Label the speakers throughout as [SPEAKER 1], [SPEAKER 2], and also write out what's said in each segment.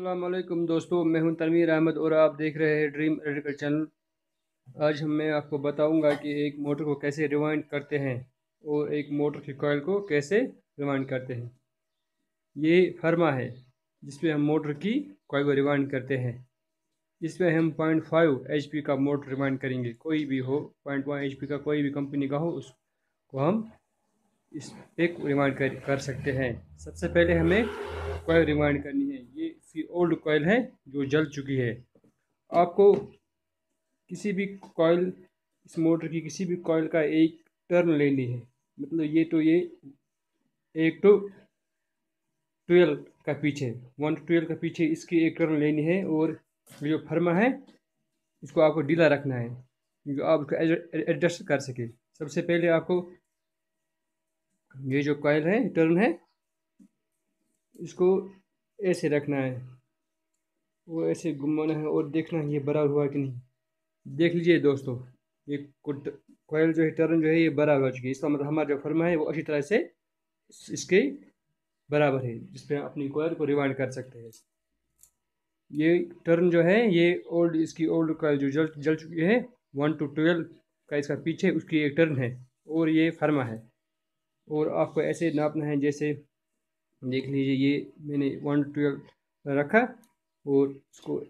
[SPEAKER 1] असलम दोस्तों मैं हूँ तनवीर अहमद और आप देख रहे हैं ड्रीम एडिकल चैनल आज हम मैं आपको बताऊँगा कि एक मोटर को कैसे रिवाइंड करते हैं और एक मोटर की कॉयल को कैसे रिवाइंड करते हैं। ये फर्मा है जिसमें हम मोटर की कॉयल को रिवाइंड करते हैं। इसमें हम पॉइंट फाइव एच पी का मोटर रिवाइंड करेंगे। कोई भी हो पॉइंट वन एच पी का कोई भी कंपनी का हो उसको हम इस पे रिमाइंड कर, कर सकते हैं। सबसे पहले हमें कॉयल रिमाइंड करनी है। ये ओल्ड कॉयल है, जो जल चुकी है। आपको किसी भी कॉयल इस मोटर की किसी भी कॉयल का एक टर्न लेनी है। मतलब ये तो ये एक तो ट्वेल्व का पीछे वन टू ट्वेल्व का पीछे इसकी एक टर्न लेनी है और जो फर्मा है, इसको आपको ढीला रखना है, जो आप उसको एडजस्ट कर सके। सबसे पहले आपको ये जो कॉयल है टर्न है, इसको ऐसे रखना है। वो ऐसे घुमाना है और देखना है ये बराबर हुआ कि नहीं। देख लीजिए दोस्तों, ये कॉयल जो है, टर्न जो है, ये बराबर हो चुकी है। इसका मतलब हमारा जो फर्मा है, वो अच्छी तरह से इसके बराबर है जिसपे अपनी कोयल को रिवाइंड कर सकते हैं। ये टर्न जो है, ये ओल्ड इसकी ओल्ड कॉयल जो जल जल चुकी है वन टू ट्वेल्व का इसका पीछे उसकी एक टर्न है, और ये फर्मा है। और आपको ऐसे नापना है जैसे देख लीजिए, ये मैंने वन ट्वेल्व रखा और इसको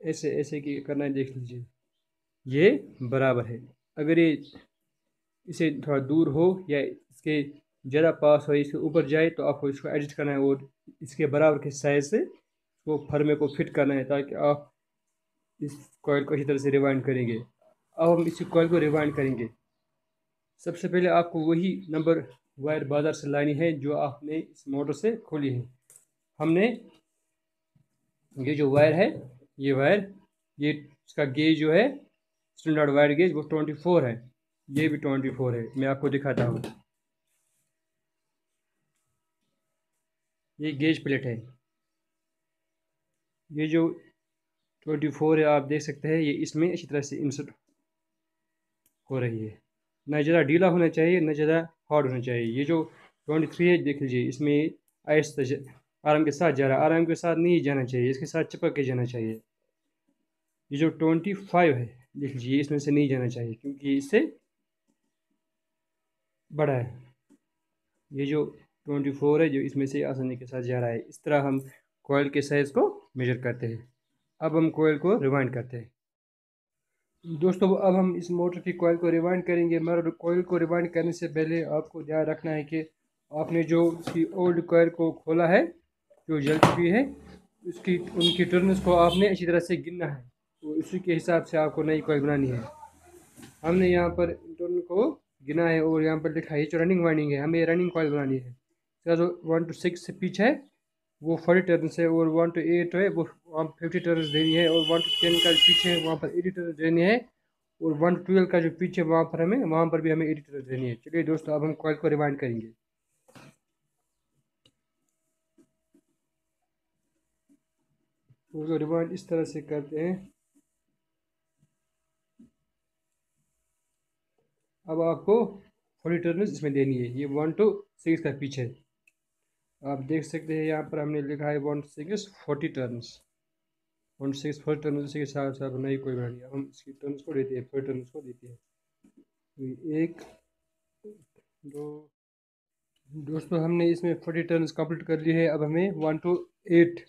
[SPEAKER 1] ऐसे ऐसे की करना है, देख लीजिए। ये बराबर है। अगर ये इसे थोड़ा दूर हो या इसके ज़्यादा पास हो, इसके ऊपर जाए तो आपको इसको एडजस्ट करना है और इसके बराबर के साइज़ से इसको फर्मे को फिट करना है ताकि आप इस कॉयल को अच्छी तरह से रिवाइंड करेंगे। अब हम इसी कॉयल को रिवाइंड करेंगे। सबसे पहले आपको वही नंबर वायर बाज़ार से लानी है, जो आपने इस मोटर से खोली है। हमने ये जो वायर है, ये वायर, ये इसका गेज जो है, स्टैंडर्ड वायर गेज, वो ट्वेंटी फोर है। ये भी ट्वेंटी फोर है, मैं आपको दिखाता हूँ। ये गेज प्लेट है। ये जो ट्वेंटी फोर है, आप देख सकते हैं, ये इसमें अच्छी तरह से इंसर्ट हो रही है। ना ज़्यादा ढीला होना चाहिए, ना ज़्यादा हार्ड होना चाहिए। ये जो ट्वेंटी थ्री है, देख लीजिए, इसमें आहिस्ता आराम के साथ जा रहा है। आराम के साथ नहीं जाना चाहिए, इसके साथ चिपक के जाना चाहिए। ये जो ट्वेंटी फाइव है, देख लीजिए, इसमें से नहीं जाना चाहिए, क्योंकि इससे बड़ा है। ये जो ट्वेंटी फोर है, जो इसमें से आसानी के साथ जा रहा है। इस तरह हम कोयल के साइज़ को मेजर करते हैं। अब हम कोयल को रिवाइंड करते हैं। दोस्तों, अब हम इस मोटर की कोयल को रिवाइंड करेंगे। मगर कोयल को रिवाइंड करने से पहले आपको ध्यान रखना है कि आपने जो उसकी ओल्ड कोयल को खोला है, जो जल चुकी है, उसकी, उनकी टर्नस को आपने अच्छी तरह से गिनना है। तो उसी के हिसाब से आपको नई कोयल बनानी है। हमने यहाँ पर टर्न को गिना है और यहाँ पर लिखा है जो रनिंग वाइंडिंग है, हमें रनिंग कोयल बनानी है। जो वन टू सिक्स से पीछे है वो फोर्टी टर्न है और वन टू एट है, वो वहाँ फिफ्टी टर्न देनी है और वन टू टेन का पीछे है, वहाँ पर एटी टर्न देनी है और वन टू ट्वेल्व का जो पीछे वहाँ पर हमें, वहाँ पर भी हमें एटी टर्न देनी है। चलिए दोस्तों, अब हम कॉल को रिमाइंड करेंगे। तो रिमाइंड इस तरह से करते हैं। अब आपको फोर्टी टर्न इसमें देनी है, ये वन टू सिक्स का पीछे। आप देख सकते हैं यहाँ पर हमने लिखा है one six forty turns one six forty turn इसी के साथ साथ नहीं कोई बनानी हम इसकी टर्न्स को देते हैं फोर्टी टर्न्स को देते हैं। तो एक, दो, दोस्तों हमने इसमें फोर्टी टर्न्स कंप्लीट कर लिए है। अब हमें वन टू एट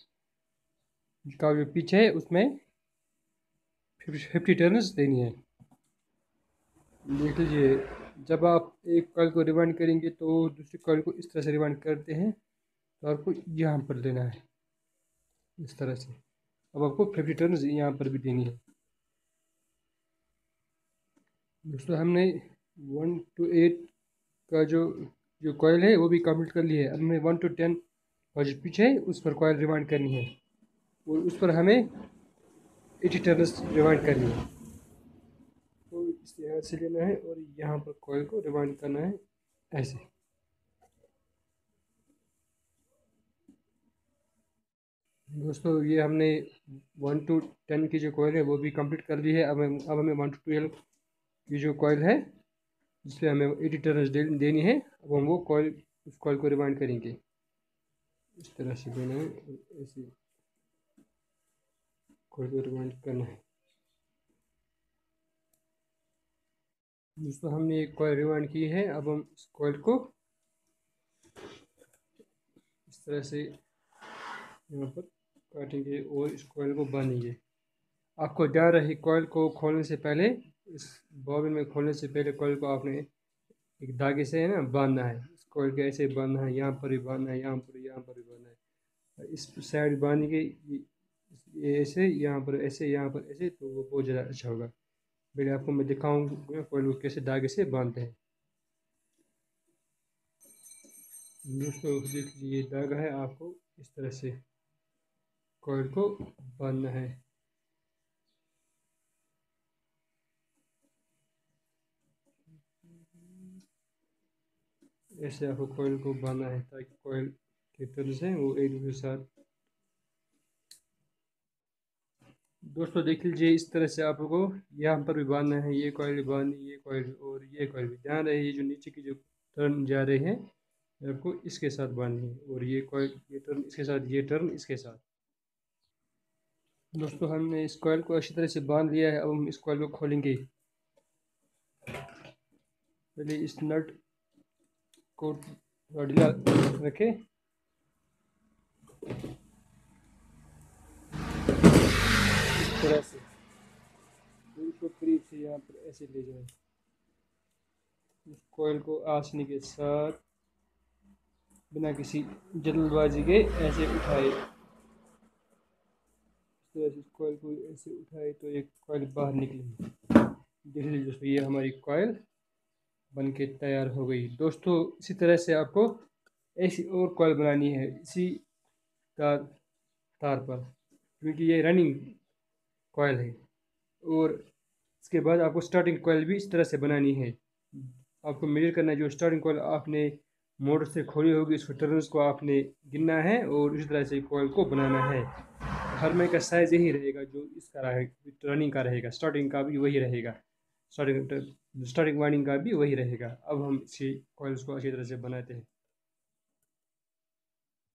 [SPEAKER 1] का जो पीछे है, उसमें फिफ्टी टर्न्स देनी है। देख लीजिए, जब आप एक कॉल को रिवाइंड करेंगे तो दूसरी कॉल को इस तरह से रिवाइंड करते हैं। तो आपको यहाँ पर लेना है, इस तरह से। अब आपको फिफ्टी टर्न यहाँ पर भी देनी है। दोस्तों, हमने वन टू एट का जो जो कॉयल है, वो भी कंप्लीट कर लिया है। अब हमें वन टू टेन और जो पीछे है, उस पर कॉयल रिवाइंड करनी है। और उस पर हमें एटी टर्नस रिवाइंड करनी है। तो इस यहाँ से लेना है और यहाँ पर कॉयल को रिवाइंड करना है, ऐसे। दोस्तों ये हमने वन टू टेन की जो कोयल है वो भी कंप्लीट कर दी है। अब हम अब हमें वन टू ट्वेल्व की जो कोयल है जिसमें हमें एटी टर्नस दे, देनी है अब हम वो कोयल उस कोयल को रिमाइंड करेंगे। इस तरह से देना है ऐसे कोयल को रिवाइंड करना है। दोस्तों हमने एक कोयल रिवाइंड की है अब हम इस कोयल को इस तरह से यहाँ पर काटेंगे और इस कोयल को बांधेंगे। आपको ध्यान रही कोयल को खोलने से पहले, इस बॉबिन में खोलने से पहले कोयल को आपने एक धागे से, है ना, बांधना है। इस कोयल के ऐसे बांधना है, यहाँ पर भी बांधना है, यहाँ पर यहाँ पर भी बांधना है। इस साइड बाँध के ये ऐसे, यहाँ पर ऐसे, यहाँ पर ऐसे तो वो बहुत ज़्यादा अच्छा होगा। पहले आपको मैं दिखाऊँगा कोयल को कैसे धागे से बांधते हैं। दोस्तों देख लीजिए ये धागा है आपको इस तरह से। कोयल को बांधना है। ऐसे आपको कोयल को बांधना है ताकि कोयल के तरह से वो एक दूसरे के साथ दोस्तों, देख लीजिए, इस तरह से आपको यहाँ पर भी बांधना है, ये कोयल बांधनी ये कोयल और ये कोयल भी ध्यान रहे, ये जो नीचे की जो टर्न जा रहे हैं आपको इसके साथ बांधनी है और ये कोयल ये टर्न इसके साथ, ये टर्न इसके साथ। दोस्तों, हमने इस कोयल को अच्छी तरह से बाँध लिया है, अब हम इस कोयल को खोलेंगे। पहले इस नट को ढीला रखें। इस तरह से। करीब से यहाँ पर ऐसे ले जाए। इस कोयल को आसनी के साथ बिना किसी जल्दबाजी के ऐसे उठाए। तरह से कोयल को ऐसे उठाए तो एक कोयल बाहर निकली। देख लीजिए दोस्तों, ये हमारी कॉयल बन के तैयार हो गई। दोस्तों, इसी तरह से आपको ऐसी और कोयल बनानी है इसी तार तार पर, क्योंकि ये रनिंग कोयल है। और इसके बाद आपको स्टार्टिंग कोयल भी इस तरह से बनानी है। आपको मेजर करना है, जो स्टार्टिंग कोयल आपने मोटर से खोली होगी उसको टर्न्स को आपने गिनना है और इसी तरह से कोयल को बनाना है। हर में का साइज़ यही रहेगा जो इसका रहेगा टर्निंग का रहेगा स्टार्टिंग का भी वही रहेगा। स्टार्टिंग स्टार्टिंग वाइंडिंग का भी वही रहेगा। अब हम इसी कोयल्स को अच्छी तरह से बनाते हैं।